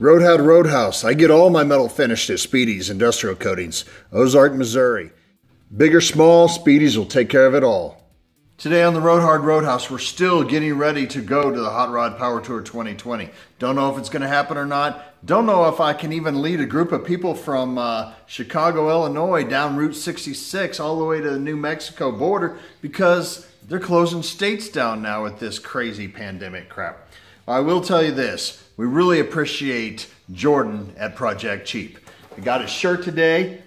Roadhouse Roadhouse. I get all my metal finished at Speedy's Industrial Coatings, Ozark, Missouri. Big or small, Speedy's will take care of it all. Today on the Road Hard Roadhouse, we're still getting ready to go to the Hot Rod Power Tour 2020. Don't know if it's going to happen or not. Don't know if I can even lead a group of people from uh, Chicago, Illinois, down Route 66 all the way to the New Mexico border because they're closing states down now with this crazy pandemic crap. I will tell you this we really appreciate Jordan at Project Cheap. I got his shirt today.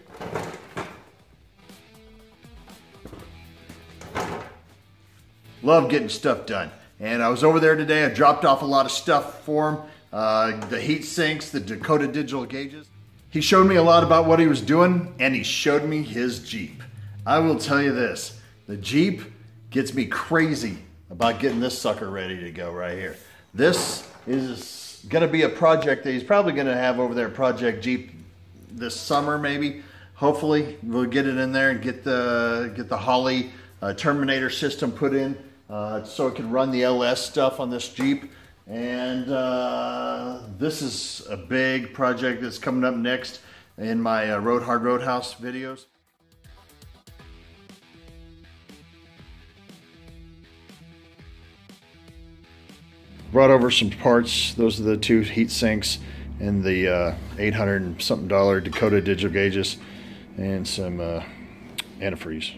Love getting stuff done. And I was over there today. I dropped off a lot of stuff for him. Uh, the heat sinks, the Dakota digital gauges. He showed me a lot about what he was doing and he showed me his Jeep. I will tell you this, the Jeep gets me crazy about getting this sucker ready to go right here. This is going to be a project that he's probably going to have over there, Project Jeep, this summer maybe. Hopefully, we'll get it in there and get the get the Holley uh, Terminator system put in, uh, so it can run the LS stuff on this Jeep. And uh, this is a big project that's coming up next in my uh, Road Hard Roadhouse videos. Brought over some parts. Those are the two heat sinks and the uh, 800 something dollar Dakota digital gauges and some uh, antifreeze.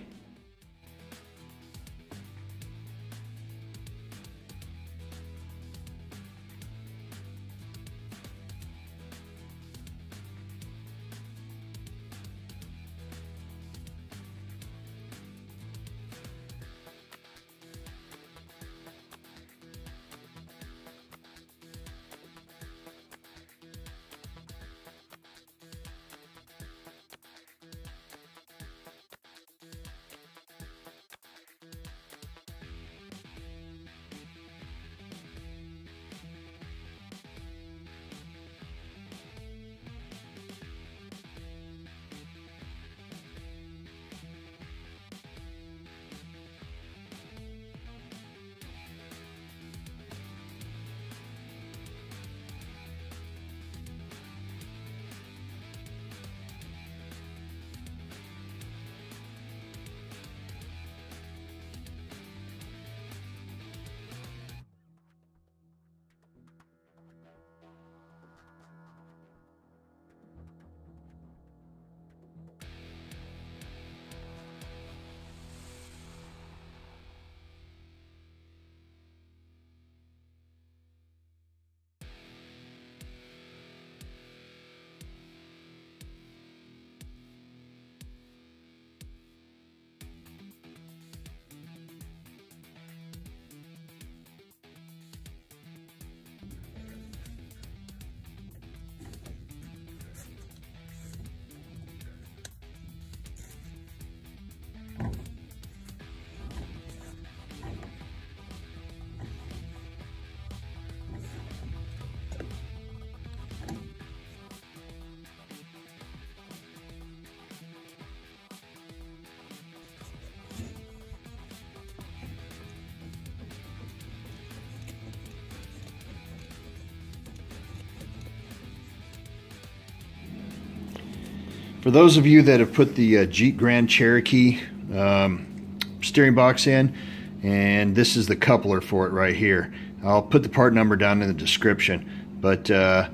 For those of you that have put the uh, Jeep Grand Cherokee um, steering box in, and this is the coupler for it right here. I'll put the part number down in the description, but uh,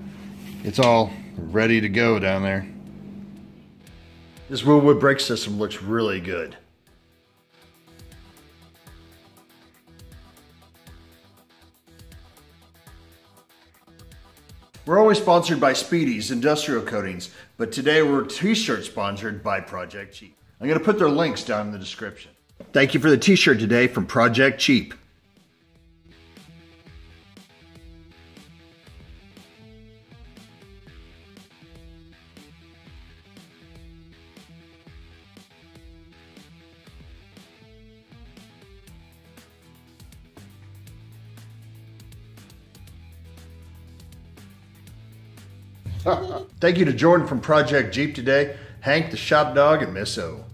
it's all ready to go down there. This Wilwood brake system looks really good. We're always sponsored by Speedy's Industrial Coatings, but today we're t-shirt sponsored by Project Cheap. I'm going to put their links down in the description. Thank you for the t-shirt today from Project Cheap. Thank you to Jordan from Project Jeep today, Hank the shop dog, and Miss O.